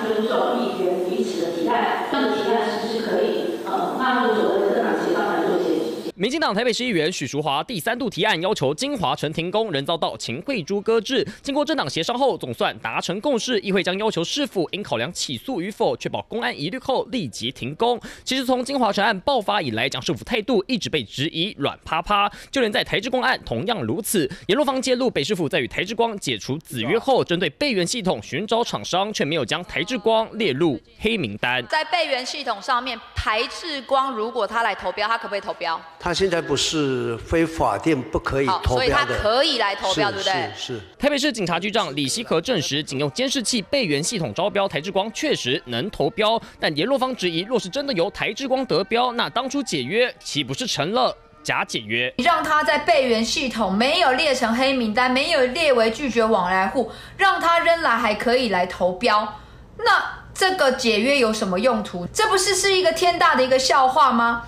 是尊重议员彼此的体验，这样的提案是不是可以呃纳入所谓的政党协商来做协议？民进党台北市议员许淑华第三度提案要求金华城停工，人遭到秦惠珠搁置。经过政党协商后，总算达成共识，议会将要求市府应考量起诉与否，确保公安疑虑后立即停工。其实从金华城案爆发以来，蒋市府态度一直被质疑软趴趴，就连在台之光案同样如此。联络方揭露，北市府在与台之光解除子约后，针对备援系统寻找厂商，却没有将台之光列入黑名单。在备援系统上面，台之光如果他来投标，他可不可以投标？他现在不是非法定不可以投标的，所以他可以来投标，对不对？是。台北市警察局长李希和证实，仅用监视器备援系统招标，台之光确实能投标。但联络方质疑，若是真的由台之光得标，那当初解约岂不是成了假解约？你让他在备援系统没有列成黑名单，没有列为拒绝往来户，让他仍然还可以来投标，那这个解约有什么用途？这不是是一个天大的一个笑话吗？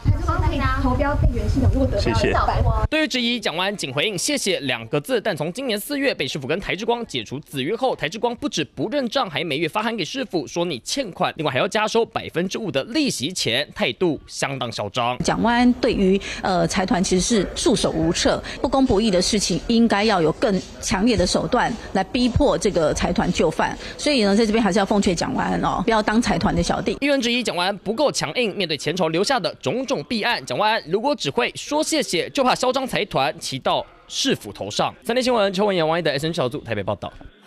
投标被原系统如果得到了，对于质疑，蒋万安仅回应谢谢两个字。但从今年四月被师傅跟台之光解除子约后，台之光不止不认账，还每月发函给师傅说你欠款，另外还要加收百分之五的利息钱，态度相当嚣张。蒋万安对于呃财团其实是束手无策，不公不义的事情应该要有更强烈的手段来逼迫这个财团就范。所以呢，在这边还是要奉劝蒋万安哦，不要当财团的小弟。议员质疑蒋万安不够强硬，面对前朝留下的种种弊案，蒋万安如果只会说谢谢，就怕嚣张财团骑到市府头上。三立新闻邱文言、王毅的 S N 小组台北报道。